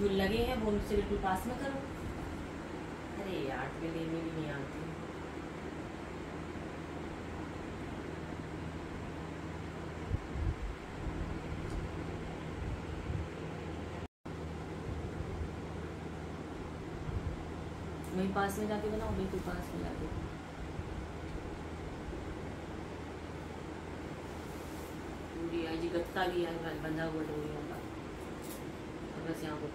फूल लगे हैं, वो मुझसे बिल्कुल पास में करो। अरे यार, तुम्हें लेने भी नहीं आती। वहीं पास में जाके बनाओ बिल्कुल पास में जाके। पूरी आज गत्ता लिया बंधा हुआ डोरियों Asiago.